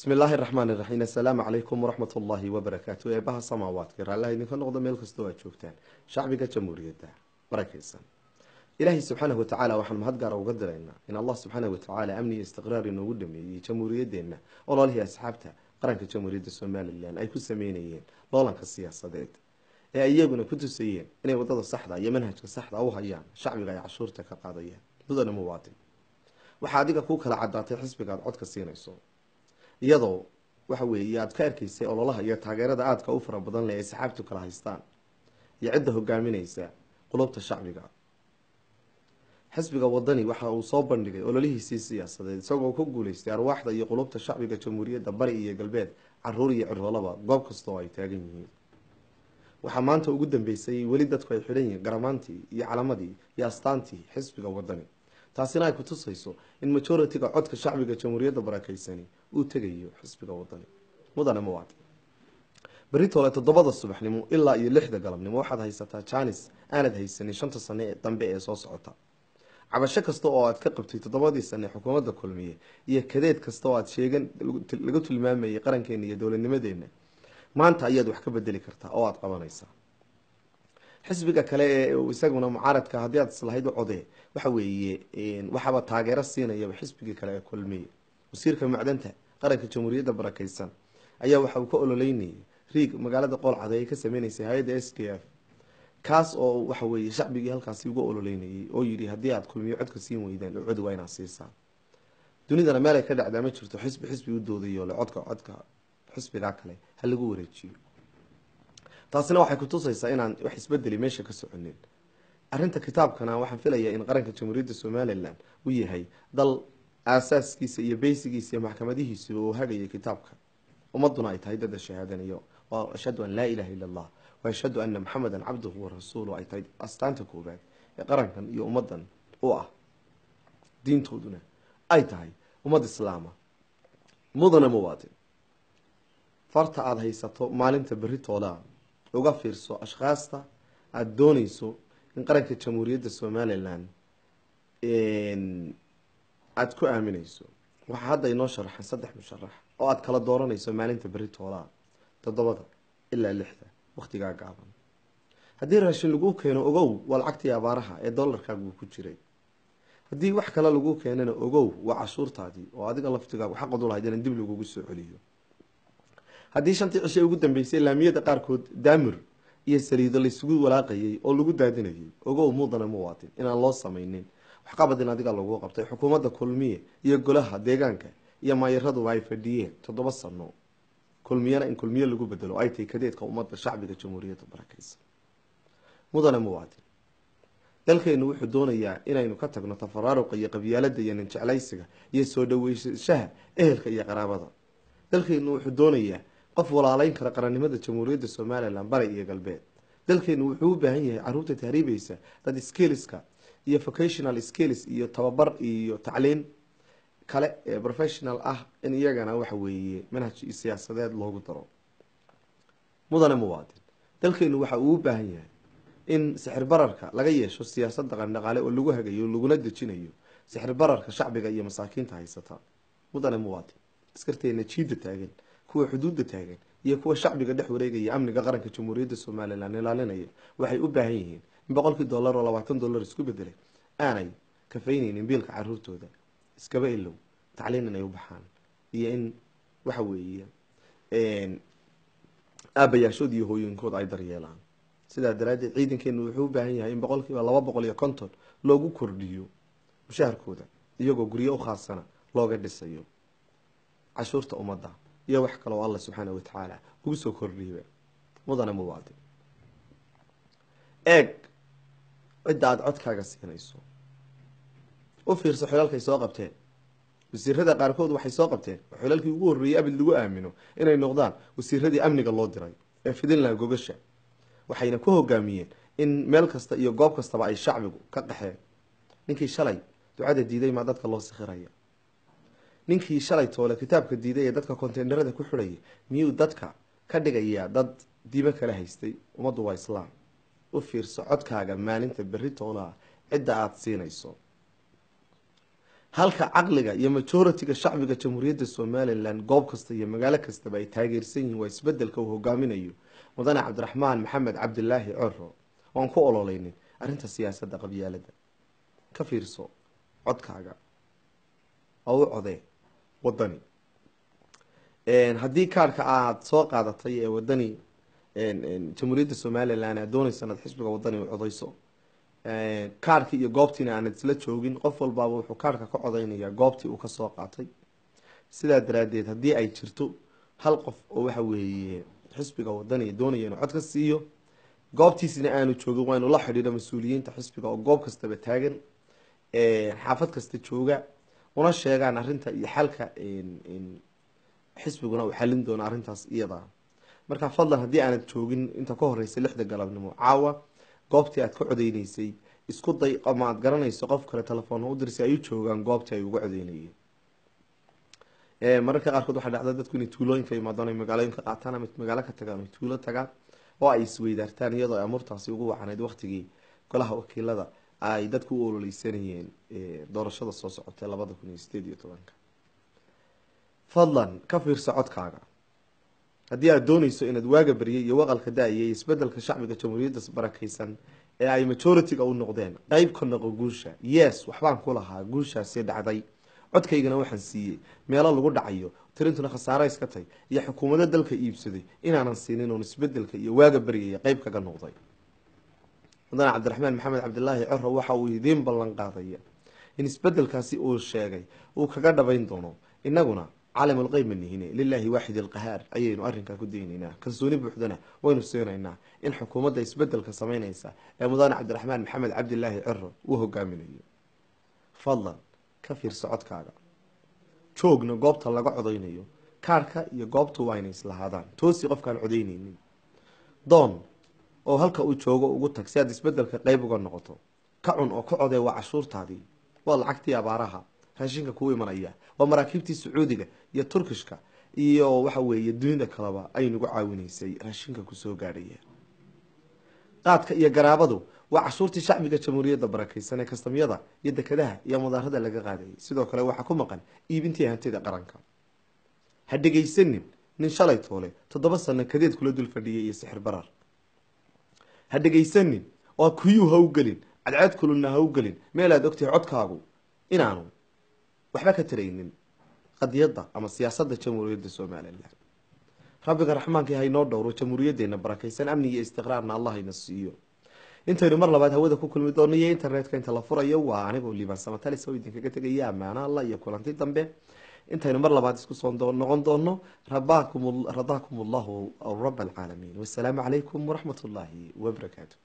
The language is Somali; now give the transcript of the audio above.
bismi illaahi raxmaan iraxiim assalaamu calaykum waraxmat ullaahi wabarakaatu eebaha samaawaadka raallaha idinka noqdo meel kastoo aad joogtaan. Shacbiga jamhuuriyadda barakaysan ilaahay subxaanahu watacaala waxaan mahad gaara uga diraynaa in allah subxaanahu watacaala amni iyo istiqraar inoogu dhameeyey jamhuuriyaddeenna ololihii asxaabta qaranka jamhuuriyadda somalilan ay ku sameynayeen loolanka siyaasadeed. Ee ay iyaguna ku tusayeen inay waddada saxda iyo manhajka saxda u hayaan shacbiga ay cashuurta ka qaadayaan mudane muwaadin. Waxaa adiga kuu kala caddaatay xisbiga aad codka siinayso iyadoo waxa weeye aad ka arkaysay ololaha iyo taageerada aadka u fara badan leh ay saxaabtu kala haystaan iyo cidda hogaaminaysa qulubta shacbiga. Xisbiga wadani waxa uu soo bandhigay ololihiisii siyaasadeed isagoo ku guuleystay arwaaxda iyo qulubta shacbiga jamhuuriyadda bari iyo galbeed carruur iyo ciroolaba goob kastoo ay taagan yihiin. Waxaa maanta ugu dambeysay weli dadku ay xidhan yihiin garamaantii iyo calamadii iyo astaantii xisbiga wadani taasina ay kutusayso in majority-ga codka shacbiga jamhuuriyadda barakaysani uu tegayo xisbiga wadani. Mudane muwaadin beritoole toddobada subaxnimo ilaa iyo lixda galabnimo waxaad haysataa janis aanad haysanin shanta sane ee dambe ee soo socota. Cabasho kasta oo aad ka qabtay toddobadii sane xukuumadda kulmiye iyo kadeed kasta oo aad sheegan laga tilmaamayay qarankeena iyo dowladnimadeenna maanta ayaad wax ka bedeli kartaa oo aada qabanaysaa xisbiga kale ee isaguna mucaaradka haddii aad islahayd u codee waxa weeye waxaaba taageero siinayaba xisbigii kale ee kulmiye. Wasiirka macdanta qaranka jamhuuriyadda barakaysan ayaa waxa uu ka ololeynayay riig magaalada qoolcade ay ka sameyneysay hay'adda s k f kaas oo waxa weeye shacbigii halkaasi uga ololeynayay oo yidhi haddii aad kulmiyo codka siin weydaan oo cod waa inaad siisaa. Dunidana meel ay ka dhacdaa ma jirto xisbi xisbi u doodayo le codka codka xisbigaa kale ha lagu wareejiyo taasina waxay kutusaysaa inaan wax isbedeli meesha ka soconin. Arrinta kitaabkana waxaan filayaa in qaranka jamhuuriyadda somalilan uu yahay dal aasaaskiisa iyo beysigiisa iyo maxkamadihiisuba uu hagayay kitaabka. Ummaduna ay tahay dada shahaadanayo oo ashhadu an laa ilaha illa allah wa ashhadu ana maxamedan cabduhu warasuulu ay tahay astaanta koobaad ee qarankan iyo ummadan u ah diintooduna ay tahay ummad islaama mudane muwaadin farta aada haysato maalinta berri uga fiirso ashkhaasta aada dooneyso in qaranka jamhuuriyadda somalilan aada ku aamineyso waxaa hadda inoo sharaxan saddex musharax oo aada kala dooranayso maalinta berri toolaa toddobada ilaa lixda wakhtigaa gaaban. Haddii raashin lagu keeno ogow waa lacagtii abaaraha ee dollarkaagu ku jiray. Haddii wax kale lagu keenana ogow waa cashuurtaadii oo adiga laftigaagu xaqad u lahayd inaan dib lagugu soo celiyo haddii shantii cishe ugu dambeysay laamiyada qaarkood daamir iyo saliido laysugu walaaqayay oo lagu daadinayay ogow mudane muwaadin inaan loo samaynin. Waxqabad in adiga lagu qabtay. Xukuumadda kulmiye iyo golaha deegaanka iyo maayaraduba ay fadhiyeen toddoba sano. Kulmiyana in kulmiye lagu bedelo ay tahay kadeedka ummadda shacbiga jamhuuriyadda barakaysa. Mudane muwaadin dalkeenu wuxuu doonayaa inaynu ka tagno tafaraaruqa iyo qabyaalada iyo ninjeclaysiga iyo soo dhaweysashaha ehelka iyo qaraabada. Dalkeenu wuxuu doonayaa qof walaaleyn kara qarannimada jamhuuriyadda somalilan bari iyo galbeed. Dalkeenu wuxuu u baahan yahay carruurta tahriibaysa dad skiliska iyo vocational skills iyo tababar iyo tacliin kale ee professional ah in iyagana waxa weeye manhaj siyaasadeed loogu daro. Mudane muwaadin dalkeenu waxa uu u baahan yahay in sixir bararka laga yeesho siyaasad dhaqan dhaqaale oo lagu hagayo laguna dejinayo sixir bararka shacbiga iyo masaakiinta haysata. Mudane muwaadin askarteena jiida taagan kuwa xuduudda taagan iyo kuwa shacbiga dhex wareegaya amniga qaranka jamhuuriyadda somalilan ilaalinaya waxay u baahan yihiin in boqolkii dollar oo labaatan dollar isku bedelay aanay kafaynaynin biilka caruurtooda iskaba ilow tacliin inay u baxaan. Iyo in waxa weeye aabayaashood iyo hooyinkooda ay daryeelaan. Sidaa daraaddeed ciidankeenu wuxuu u baahan yahay in boqolkiiba laba boqol iyo konton loogu kordhiyo mushaharkooda iyagoo guryo u khaasana looga dhisayo cashuurta ummadda iyo wax kale oo allah subxaana watacaala ugu soo kordhiiba mudane muwaadin eeg cidda aada codkaaga siinayso. U fiirso xilalkay soo qabteen. Wasiirada qaarkood waxay soo qabteen. Xilalkii ugu horreeyey abid lagu aamino inay noqdaan wasiiradii amniga loo diray ee fidinlaha gogasha. Waxayna ku hogaamiyeen in meel kasta iyo goob kastaba ay shacbigu ka qaxeen. Ninkii shalay ducada diiday maa dadka loo sikhiraya ninkii shalay toole kitaabka diiday ee dadka konteynerada ku xidhayay miyuu dadka ka dhigayaa dad diimo kala haystay ummaddu waa islaam. U fiirso codkaaga maalinta berri toolaha cidda aada siinayso. Halka caqliga iyo majoritiga shacbiga jamhuuriyadda somalilan goob kasta iyo magaalo kastaba ay taageersan yihiin waa isbeddelka uu hogaaminayo mudane cabdiraxmaan maxamed cabdilaahi coro oan ku ololeynin arrinta siyaasadda qabyaalada ka fiirso codkaaga. Oo u codee wadani. Haddii kaarhka aada soo qaadatay ee wadani jamhuuriyadda somalilan aad doonaysa inaad xisbiga wadani u codeyso kaarhkii iyo goobtiina aanad isla joogin qof walbaaba wuxuu kaarhka ka codeynayaa goobtii uu ka soo qaatay. Sidaa daraadeed haddii ay jirto hal qof oo waxa weeye xisbiga wadani doonaya inuu cod ka siiyo goobtiisina aanu joogin waa inu la xidhiidho mas'uuliyiinta xisbiga oo goob kastaba taagan xaafad kasta jooga una sheegaan arrinta iyo xalka xisbiguna uu xalin doono arrintaas iyada. Marka fadlan haddii aanad joogin inta ka horeysa lixda galabnimo caawa goobtii aad ka codeyneysay isku day ama aad garanayso qof kale telefoon u dirsi ay u joogaan goobtii ay uga codeynayeen mararka qaarkood waxaa dhacda dadku inay tuulooyinka imaadaan ay magaalooyinka qaataan ama magaalo ka tagaan ay tuulo tagaan oo ay isweydaartaan iyadoo ay amuurtaasi ugu wacanayd waktigii golaha wakiilada ay dadku u ololeysanayeen doorashada soo socotay labada kun iyo sideed iyo tobanka. Fadlan ka fiirsa codkaaga. Haddii aad dooneyso inaad waaga baryay iyo waqalka da'iyo isbeddelka shacbiga jamhuuriyadda barakeysan ee ay majoritiga u noqdeen qeyb ka noqo guusha. Yes waxbaan ku lahaa guushaasi dhacday. Codkaygana waxaan siiyey. Meelo lagu dhacayo tirintuna khasaare iska tay iyo xukuumado dalka iibsaday. Inaanan siinin oon isbeddelka iyo waaga baryaya qeyb kaga noqday mudane cabdiraxmaan maxamed cabdilaahi coro waxa uu idiin ballan qaadaya. In isbedelkaasi uu sheegay uu kaga dhabayn doono innaguna caalamulqeyb ma nihine lilaahi waaxid alqahaar ayaynu arrinkaa ku daynaynaa kalsooni buuxdana waynu siinaynaa in xukuumadda isbeddelka sameyneysa ee mudane cabdiraxmaan maxamed cabdilaahi coro uu hogaaminayo fadlan ka fiirso codkaaga joogna goobta laga codeynayo kaarhka iyo goobtu waa inay islahaadaan toosi qofkaan codeyneynin doon oo halka uu joogo ugu tag si aad isbeddelka qeyb uga noqoto ka cun oo ka codee waa cashuurtaadii waa lacagtii abaaraha raashinka kuu imanaya waa maraakiibtii sacuudiga iyo turkishka iyo waxa weeye dunida kaleba ay nagu caawinaysay raashinka ku soo gaadhaya. Qaadka iyo garaabadu waa cashuurtii shacbiga jamhuuriyadda barakeysan ee kastamyada iyo dekedaha iyo mudaarada laga qaadayay sidoo kale waxaa ku maqan iibintii hantida qaranka. Ha dhegaysanin nin shalay toole toddoba sano kadeed kula dul fadhiyay iyo sixir barar ha dhegaysanin oo kuyuu ha u gelin cadceed kululna ha u gelin meel aad ogtahay codkaagu inaanu waxba ka taraynin qadiyadda ama siyaasadda jamhuuriyadda somalilan rabbiga raxmaanka haynoo dhowro jamhuuriyaddeena barakeysan amni iyo istiqraarna allah hayna siiyo. Intaynu mar labaad hawada ku kulmi doono iyo internetka inta la furayo waa anigoo liibaan samatalis oo idinkaga tegaya ammaano allah iyo kulanti dambe intaynu mar labaad isku soo noqon doono radaakum allahu rab alcaalamiin. Wasalaamu calaykum waraxmat ullaahi wabarakaatu